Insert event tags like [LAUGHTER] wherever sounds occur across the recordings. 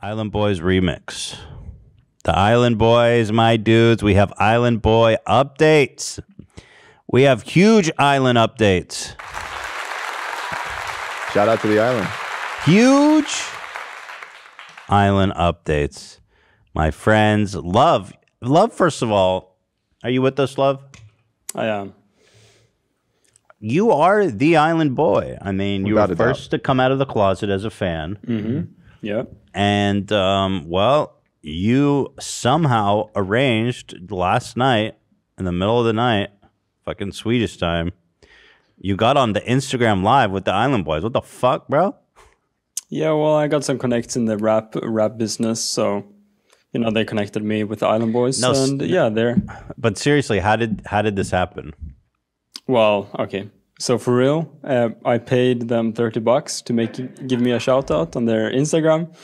Island Boys remix. The Island Boys, my dudes, we have Island Boy updates. We have huge island updates. Shout out to the island. Huge island updates. My friends, love, love, first of all, are you with us, love? I am. You are the island boy. I mean, you were Without doubt. first to come out of the closet as a fan. Mm-hmm. Yeah. And um, well, you somehow arranged last night in the middle of the night, fucking Swedish time. You got on the Instagram live with the Island Boys. What the fuck, bro? Yeah, well, I got some connects in the rap rap business, so you know they connected me with the Island Boys, No, and yeah, they're But seriously, how did how did this happen? well, okay. So for real, uh, I paid them thirty bucks to make give me a shout out on their Instagram,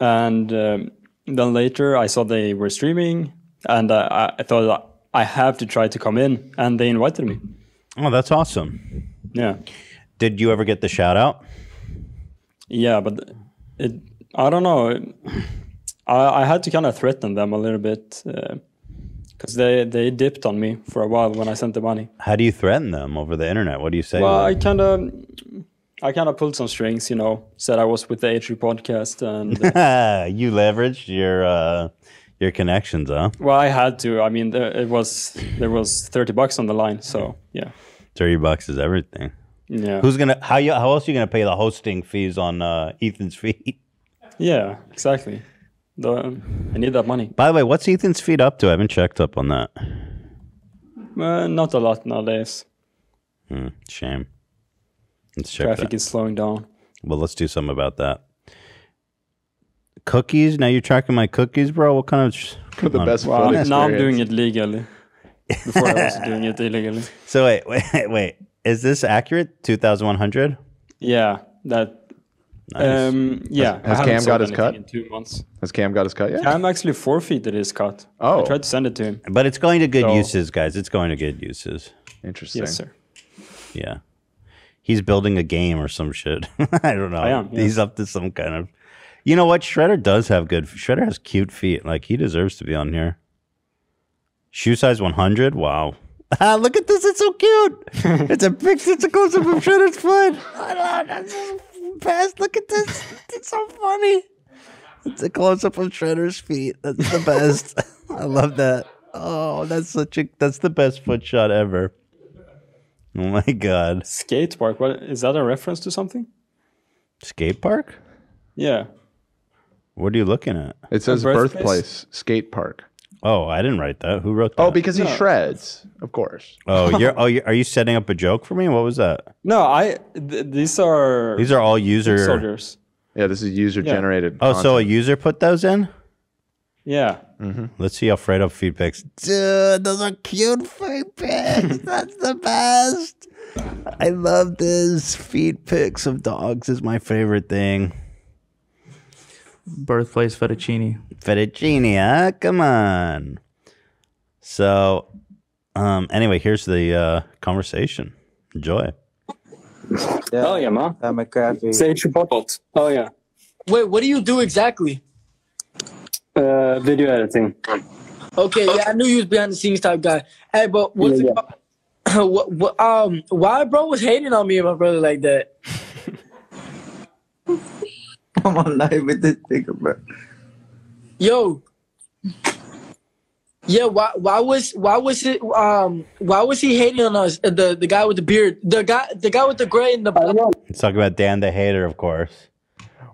and um, then later I saw they were streaming, and uh, I, I thought I have to try to come in, and they invited me. Oh, that's awesome. Yeah. Did you ever get the shout out? Yeah, but it, I don't know. I, I had to kind of threaten them a little bit because they, they dipped on me for a while when I sent the money. How do you threaten them over the internet? What do you say? Well, I kind of I kind of pulled some strings, you know. Said I was with the H3 podcast, and [LAUGHS] you leveraged your uh, your connections, huh? well, I had to. I mean, there, it was there was thirty bucks on the line, so yeah, Thirty bucks is everything. yeah, Who's gonna how you how else are you gonna pay the hosting fees on uh, Ethan's feed? yeah, exactly. The, I need that money. By the way, what's Ethan's feed up to? I haven't checked up on that. Uh, not a lot nowadays. Hmm, shame. Let's check Traffic that. is slowing down. Well, let's do something about that. Cookies. Now you're tracking my cookies, bro. What kind of? sh- Put the come on. best Well, foot now I'm doing it legally. Before I was doing it illegally. [LAUGHS] So wait, wait, [LAUGHS] wait. Is this accurate? Two thousand one hundred. Yeah, that. Nice. Um, yeah. Has- has Cam got his cut? In two months. Has Cam got his cut yet? Cam actually forfeited his cut. Oh. I tried to send it to him. But it's going to good So- uses, guys. It's going to good uses. Interesting. Yes, sir. Yeah. He's building a game or some shit. [LAUGHS] I don't know. I am, yeah. He's up to some kind of. You know what? Shredder does have good. Shredder has cute feet. Like he deserves to be on here. Shoe size 100. Wow. Ah, [LAUGHS] look at this. It's so cute. [LAUGHS] it's a big. It's a close up of Shredder's foot. I love that's best. Look at this. It's so funny. It's a close up of Shredder's feet. That's the best. I love that. Oh, that's such a. That's the best foot shot ever. [LAUGHS] Oh my god. Skate park. What is that a reference to something? Skate park? Yeah. What are you looking at? It says birthplace? birthplace skate park. Oh, I didn't write that. Who wrote that? Oh, because he No. shreds, of course. oh, [LAUGHS] you're oh, you're, are you setting up a joke for me? What was that? No, I. Th- these are. These are all user. soldiers. Yeah, this is user generated. Oh, so a user put those in? Yeah. Let's see Alfredo feed pics. Dude, those are cute feed pics. [LAUGHS] That's the best. I love this. Feed pics of dogs is my favorite thing. Birthplace fettuccine. Fettuccine, huh? Come on. So, um, anyway, here's the uh, conversation. Enjoy. Oh yeah, ma. I'm a coffee. Say Chipotle. Oh yeah. Wait, what do you do exactly? Uh, video editing. Okay, yeah, I knew you was behind the scenes type guy. Hey, but what's Yeah, it [CLEARS THROAT] what, what, um, why bro was hating on me and my brother like that? [LAUGHS] I'm on live with this nigga, bro. Yo, yeah, why, why was, why was it, um, why was he hating on us? Uh, The the guy with the beard, the guy, the guy with the gray and the black. Let's talk about Dan the Hater, of course.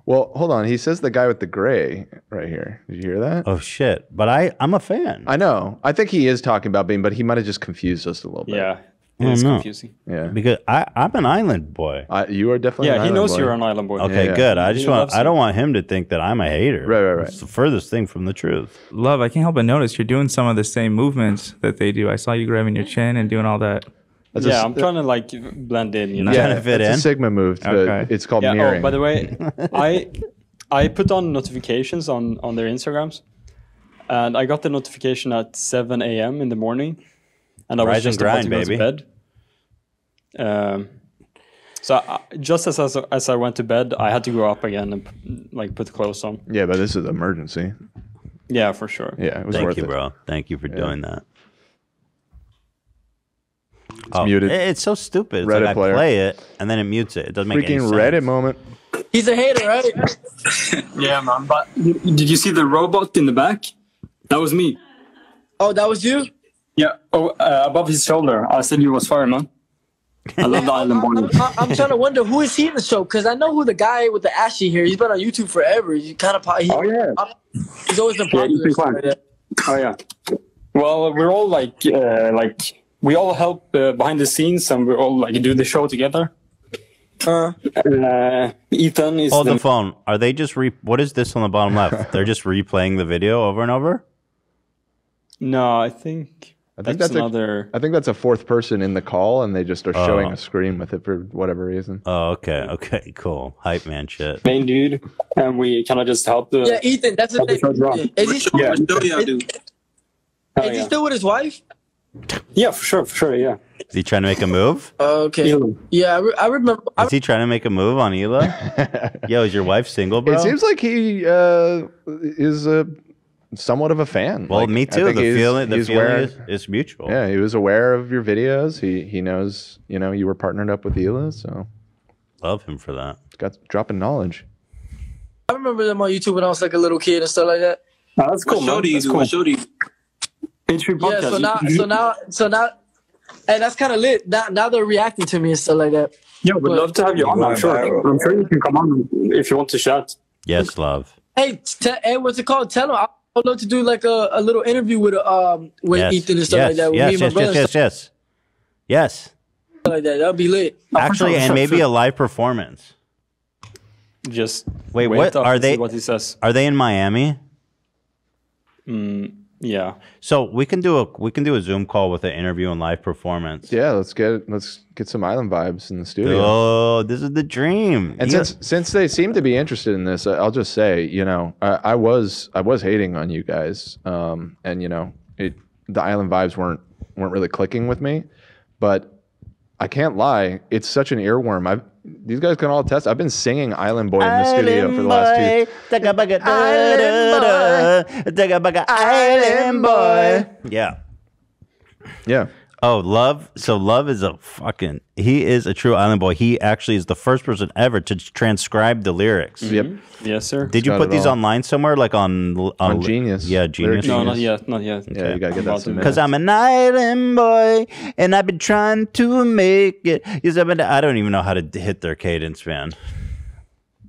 Well, hold on. He says the guy with the gray right here. Did you hear that? Oh shit! But I, I'm a fan. I know. I think he is talking about being, but he might have just confused us a little bit. Yeah. It's no. confusing. Yeah. because I, I'm an island boy. I, you are definitely. an Yeah, he island knows boy. you're an island boy. Okay, yeah. good. I He just want. loves I don't want him to think that I'm a hater. Right, right, right. It's the furthest thing from the truth. Love, I can't help but notice you're doing some of the same movements that they do. I saw you grabbing your chin and doing all that. That's a yeah, s- I'm trying to like blend in. You know. Yeah. Yeah, trying to fit it's in? a Sigma move. but Okay. It's called Yeah. mirroring. Oh, by the way, [LAUGHS] I I put on notifications on on their Instagrams, and I got the notification at 7 a.m. in the morning, and I Rise was and just about grind, to go baby. to bed. Um, So uh, just as, as as I went to bed, I had to go up again and like put clothes on. Yeah, but this is emergency. Yeah, for sure. Yeah, it was Thank worth you, it. bro. Thank you for doing that. It's muted. It's so stupid. It's Reddit like I player. play it and then it mutes it. It doesn't make any Freaking sense. Reddit moment. He's a hater, right? [LAUGHS] Yeah, man. But did you see the robot in the back? That was me. Oh, that was you. Yeah. Oh, uh, above his shoulder. I said you was fireman. I love the island boy. [LAUGHS] I'm, I'm, I'm trying to wonder who is he in the show because I know who the guy with the ashy hair. He's been on YouTube forever. He's kind of he, Oh yeah. he's always been Yeah, popular. he's been and stuff fine. like that. Oh yeah. Well, we're all like uh, like we all help uh, behind the scenes and we all like do the show together. Uh, Uh, Ethan is Hold the, the phone. Are they just re? What is this on the bottom left? [LAUGHS] They're just replaying the video over and over. No, I think I think that's, that's another. I think that's a fourth person in the call, and they just are showing Oh. a screen with it for whatever reason. Oh, okay, okay, cool. Hype man, shit. main dude, and we kind of just help the. yeah, Ethan. That's his Help the name. show drop. Is he, Yeah. is, Oh, is he still with his wife? Yeah, for sure, for sure, yeah. Is he trying to make a move? Okay. Elon. Yeah, I, re- I remember. I, Is he trying to make a move on Hila? [LAUGHS] Yo, is your wife single, bro? It seems like he uh, is a somewhat of a fan. well, Like, me I too. think The he's- feeling, the he's feeling aware- is, is mutual. Yeah, he was aware of your videos. He he knows you know you were partnered up with Hila, so Love him for that. it's got dropping knowledge. I remember them on YouTube when I was like a little kid and stuff like that. Oh, that's cool, man. That's cool. H3 Yeah. So now, so now, so now, and that's kind of lit. Now, now they're reacting to me and stuff like that. yeah, we'd love to have you on. I'm sure. I'm sure you can come on if you want to chat. Yes, love. Hey, t- hey, what's it called? Tell them I would love to do like a, a little interview with um with Yes, Ethan and stuff yes, like that. With yes, me and my yes, brother yes, yes, yes. Yes. like that. That'd be lit. Actually, and maybe a live performance. Just Wait, wait what are they? What he says. Are they in Miami? Yeah. So we can do a we can do a Zoom call with an interview and live performance. Yeah, let's get let's get some island vibes in the studio. Oh, this is the dream. And You- since since they seem to be interested in this, I- I'll just say, you know, I, I was I was hating on you guys, um, and you know, it the island vibes weren't weren't really clicking with me, but I can't lie, it's such an earworm. I've these guys can all attest. I've been singing Island Boy in the studio for the last two. Island boy. Yeah. Yeah, Oh, love. So love is a fucking. He is a true island boy. He actually is the first person ever to transcribe the lyrics. yep. Mm-hmm. Yes, sir. Did you got put it these all. online somewhere, like on on, On Genius. Yeah, Lyric Genius. no, not Genius. yet. Not yet. Yeah, you gotta get that submitted. Because I'm an island boy and I've been trying to make it. Yes, I've been- I don't even know how to hit their cadence, man.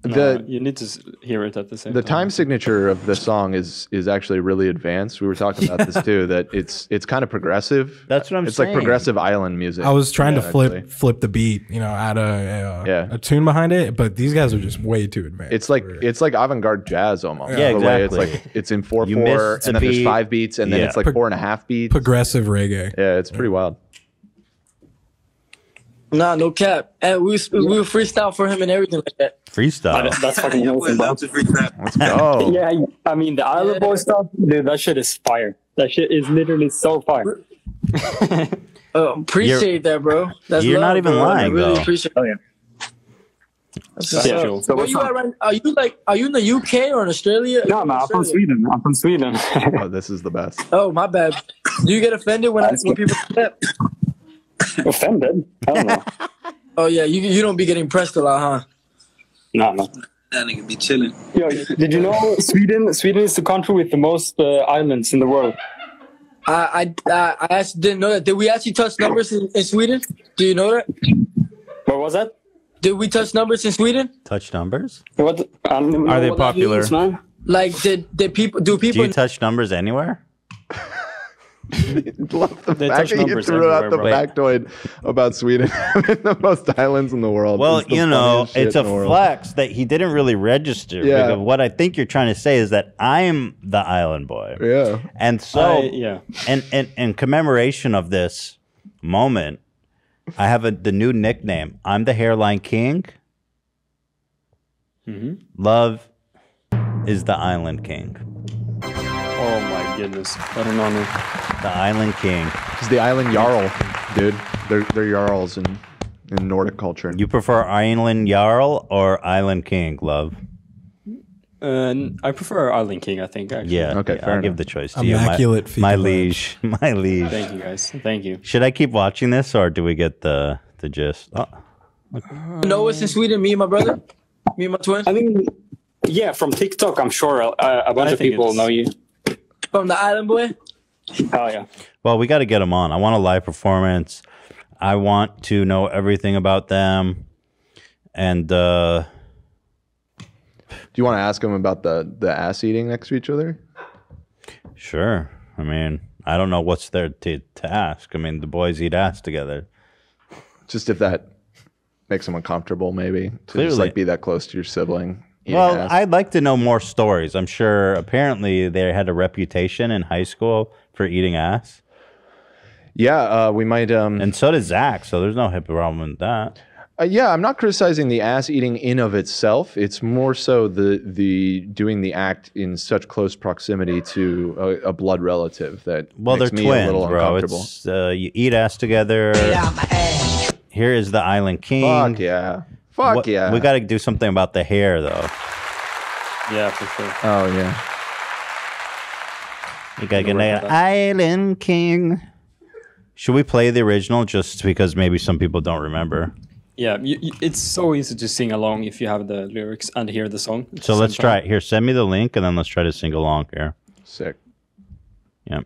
No, The you need to hear it at the same time. the time. time signature of the song is is actually really advanced. We were talking about this [LAUGHS] too. That it's it's kind of progressive. That's what I'm saying. it's saying. like progressive island music. I was trying to flip actually. flip the beat, you know, add a a, Yeah. a tune behind it, but these guys are just way too advanced. It's like for- it's like avant-garde jazz almost. Yeah, The way It's like it's in four You four, missed the and then there's five beats, and then it's like Pro- four and a half beats. progressive reggae. yeah, it's pretty wild. Nah, no cap. And we we were freestyle for him and everything like that. Freestyle. That- that's fucking [LAUGHS] awesome. bro. Let's go. [LAUGHS] Yeah, I mean the Island Boy stuff, dude. That shit is fire. That shit is literally so fire. Uh, appreciate that, bro. That's you're not love, even bro. I really though. appreciate. Oh yeah. That's what's Yeah, sure. So Where you at right? Are you like? Are you in the UK or in Australia? No, man, I'm from Sweden. I'm from Sweden. Oh, this is the best. Oh, my bad. Do you get offended when I when people [LAUGHS] say that? Offended? I don't know. [LAUGHS] Oh yeah, you you don't be getting pressed a lot, huh? No, no. That nigga be chilling. Yo, did you know Sweden? Sweden is the country with the most uh, islands in the world. I I I I actually didn't know that. Did we actually touch numbers in, in Sweden? Do you know that? What was that? Did we touch numbers in Sweden? Touch numbers? What? I don't even know Are they what popular? means, man. Like, did did people do people? Do you touch numbers anywhere? [LAUGHS] Love the They fact that you threw out the everywhere, factoid about Sweden having [LAUGHS] the most islands in the world. Well, the you know, it's a in world. flex that he didn't really register. Yeah. Because what I think you're trying to say is that I'm the island boy. Yeah. And so, I- yeah. and, and in commemoration of this moment, I have a, the new nickname. I'm the hairline king. Mm-hmm. Love is the island king. My goodness. What an honor. The island king. He's the island jarl, dude. They're they're jarls in in Nordic culture. You prefer Island Jarl or Island King, love? Uh, I prefer Island King. I think. Actually. Yeah. Okay, yeah, fair I'll give the choice to you. Immaculate my, feet my liege, [LAUGHS] my liege. Thank you guys. Thank you. Should I keep watching this or do we get the the gist? Oh, Noah's in Sweden. Me and my brother. Me and my twin. I mean, yeah, from TikTok, I'm sure uh, a bunch I of people know you. From the island boy. Oh yeah. well, we got to get them on. I want a live performance. I want to know everything about them. And uh Do you want to ask them about the the ass eating next to each other? sure. I mean, I don't know what's there to, to ask. I mean, the boys eat ass together. Just if that makes them uncomfortable, maybe to Clearly. just like be that close to your sibling. Eating Well, ass. I'd like to know more stories. I'm sure apparently they had a reputation in high school for eating ass. yeah, uh, we might. Um, And so did Zach, so there's no hip problem with that. Uh, yeah, I'm not criticizing the ass eating in of itself. It's more so the the doing the act in such close proximity to a, a blood relative that Well, makes they're me twins, a little bro. uncomfortable. It's uh, you eat ass together. Here is the Island King. Fuck yeah, fuck What- yeah. We got to do something about the hair, though. Yeah, for sure. Oh yeah. You got to get work an with Island King. Should we play the original just because maybe some people don't remember? Yeah, you, you, it's so easy to sing along if you have the lyrics and hear the song. So the let's same try it. Here, send me the link and then let's try to sing along here. Sick. Yep.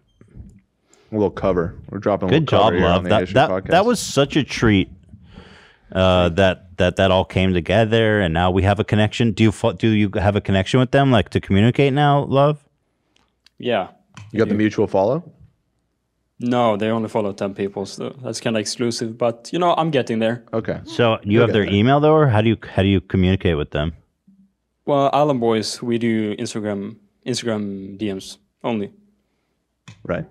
A little cover. We're dropping. a Good little job, cover here on love. the That that, podcast. that was such a treat. Uh, that that that all came together, and now we have a connection. Do you do you have a connection with them, like to communicate now, love? Yeah. You got the mutual follow. No, they only follow 10 people, so that's kind of exclusive. But, you know, I'm getting there. Okay. So you have their there. email though, or how do you how do you communicate with them? Well, Island Boys, we do Instagram Instagram DMs only. Right.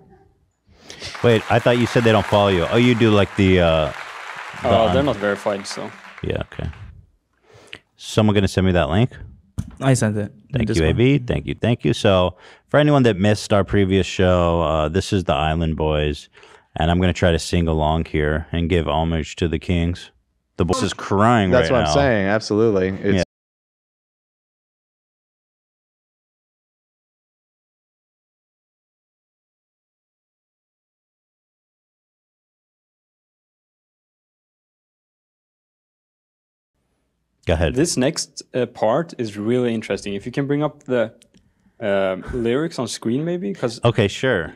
Wait, I thought you said they don't follow you. Oh, you do like the uh, Uh, they're not verified, so. yeah, okay. Someone gonna send me that link? I sent it. Thank you, Discord. AB. Thank you, thank you. So, for anyone that missed our previous show, uh, this is the Island Boys, and I'm going to try to sing along here and give homage to the Kings. The boys is crying That's right what now. I'm saying. Absolutely. It's Go ahead. This next uh, part is really interesting. If you can bring up the uh, lyrics on screen, maybe? Because okay, sure.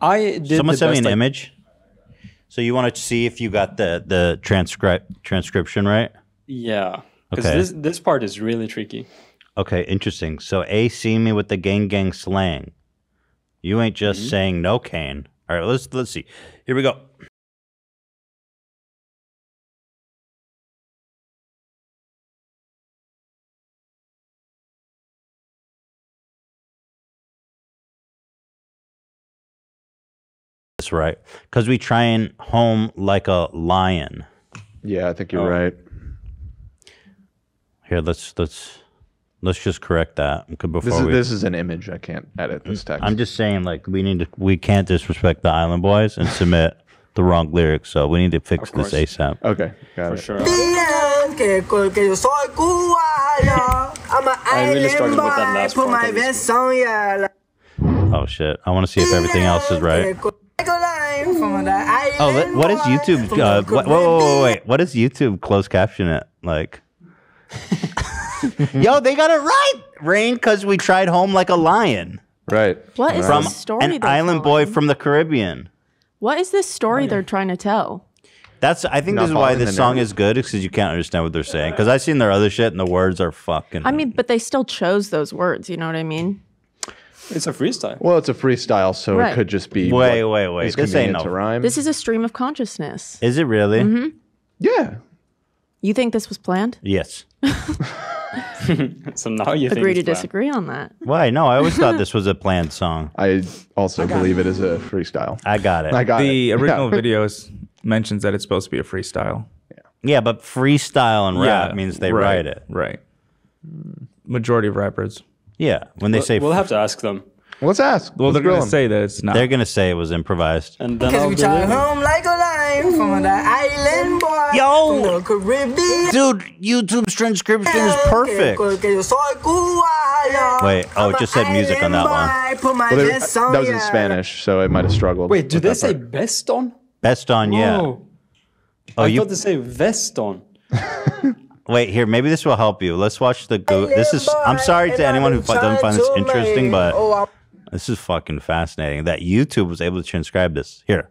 I did Someone send me an I- image. So you want to see if you got the the transcript transcription right? Yeah. Because Okay. this, this part is really tricky. Okay, interesting. So A see me with the gang gang slang. You ain't just Mm-hmm. saying no cane. All right, let's let's see. Here we go. That's right. Cuz we train home like a lion. yeah. I think you're Oh. right. Here, let's let's let's just correct that before This is we this is an image. I can't edit this mm, text. I'm just saying, like, we need to, we can't disrespect the Island Boys and submit the wrong lyrics. So we need to fix this. ASAP. okay. Got For it. sure. que, que yo soy cubano. I'm really island struggled with that last part my of this vest on, yeah. Oh shit! I want to see if everything else is right. From the island Oh, let- what is YouTube? from Uh, what, whoa, whoa, whoa, wait! What does YouTube close caption it like? [LAUGHS] Yo, they got it right, Rain, because we tried home like a lion Right. What is from this story? an they're island boy from the Caribbean. What is this story they're trying to tell? That's I think Not this is why this song narrative. is good because you can't understand what they're saying. Because I've seen their other shit and the words are fucking. I mean, [LAUGHS] but they still chose those words. You know what I mean? It's a freestyle. Well, it's a freestyle, so Right. it could just be. Wait, what wait, wait. is This ain't no- to rhyme. This is a stream of consciousness. is it really? Mm-hmm. yeah. You think this was planned? Yes. [LAUGHS] So now you think Agree to it's planned. disagree on that. Why? No, I always thought [LAUGHS] this was a planned song. I also believe it is a freestyle. I got it. I got The it. [LAUGHS] original Yeah. video mentions that it's supposed to be a freestyle. yeah, but freestyle and rap means they right, write it. Right. Majority of rappers. Yeah, when they say We'll have to ask them. Let's ask. Well, Let's they're grill gonna say that it's not. They're gonna say it was improvised. And then Cause I'll we try deliver. home like a lion from the island boy. Yo! From the Caribbean. Dude, YouTube's transcription is perfect. que yo soy cubano. Wait, oh, it just said music on that one. Put my Well, there- vest on, that was in yeah. Spanish, so it might have struggled. Wait, do with they that say part. best on? Best on, yeah. Oh, Oh, I you thought they say vest on. [LAUGHS] wait here. Maybe this will help you. Let's watch the go. This is. I'm sorry to anyone who doesn't find this interesting, but Oh, this is fucking fascinating that YouTube was able to transcribe this. Here,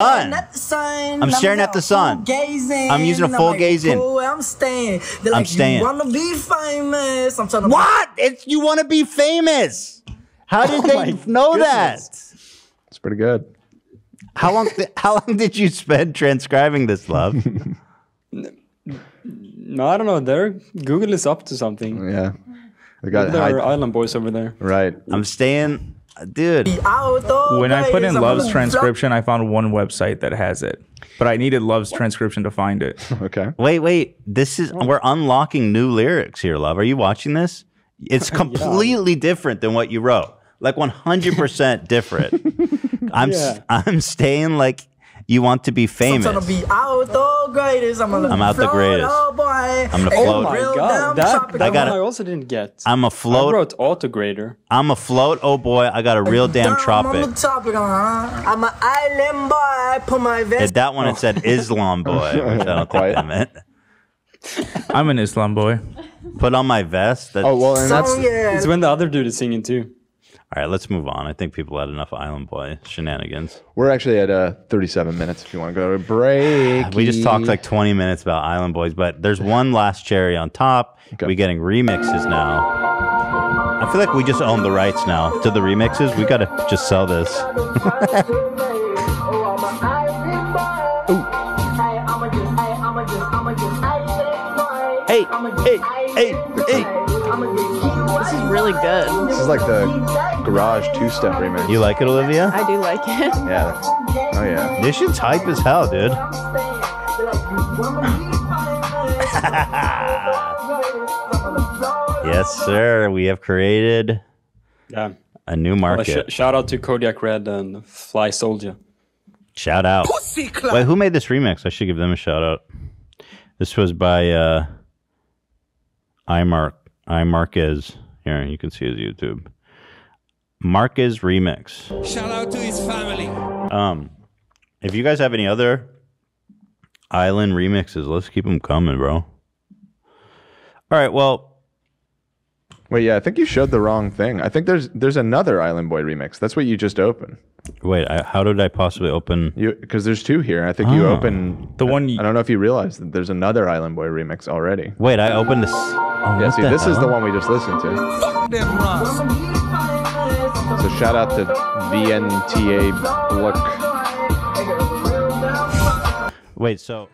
Sun. at the sun. I'm staring at the sun. Gazing. I'm using a full gaze in. I'm staying. They're I'm like, staying. You wanna be famous? I'm trying to. What? It's you want to be famous? How did [LAUGHS] Oh they know goodness. that? It's pretty good. How long? Th- how long did you spend transcribing this, love? [LAUGHS] No, I don't know. They're Google is up to something. Yeah. They got There are island boys over there. right. I'm staying, dude. When I put in Love's transcription, I found one website that has it, but I needed Love's transcription to find it. [LAUGHS] Okay. Wait, wait. This is we're unlocking new lyrics here, love. Are you watching this? It's [LAUGHS] completely different than what you wrote. Like 100% different. [LAUGHS] I'm Yeah. I'm staying like you want to be famous. I'm famous. trying to be out the greatest. I'm, gonna I'm out the float, greatest. Oh boy. I'm gonna Hey, float. Oh my god, damn that, tropical. that got one it. I also didn't get. I'm a I float. I wrote autograder. I'm a float. Oh boy, I got a real damn I'm tropic. on the topic, huh? I'm an island boy. I put my At vest. that one, it said Islam [LAUGHS] boy, which I don't think that meant. I'm an Islam boy. Put on my vest. That's, Oh well, and that's So yeah. It's when the other dude is singing too. All right, let's move on. I think people had enough Island Boy shenanigans. we're actually at uh 37 minutes. If you want to go to a break, We just talked like 20 minutes about Island Boys, but there's one last cherry on top. Okay. We getting remixes now. I feel like we just own the rights now to the remixes. We got to just sell this. [LAUGHS] really good. This is like the garage two-step remix. You like it, Olivia? I do like it. [LAUGHS] yeah. Oh yeah. This shit's hype as hell, dude. [LAUGHS] yes, sir. We have created Yeah. a new market. sh- shout out to Kodiak Red and Fly Soldier. Shout out. Wait, who made this remix? I should give them a shout out. This was by uh iMark iMarquez. Here, you can see his YouTube. Marquez remix. Shout out to his family. Um if you guys have any other island remixes, let's keep them coming, bro. All right, well, Wait, yeah. I think you showed the wrong thing. I think there's there's another Island Boy remix. That's what you just opened. wait, I, how did I possibly open You because there's two here. I think you Oh. opened The one I don't know if you realized that there's another Island Boy remix already. Wait, I opened this. Oh, Yeah, what see, the this is the hell? one we just listened to. So shout out to VNTA Look. Wait, so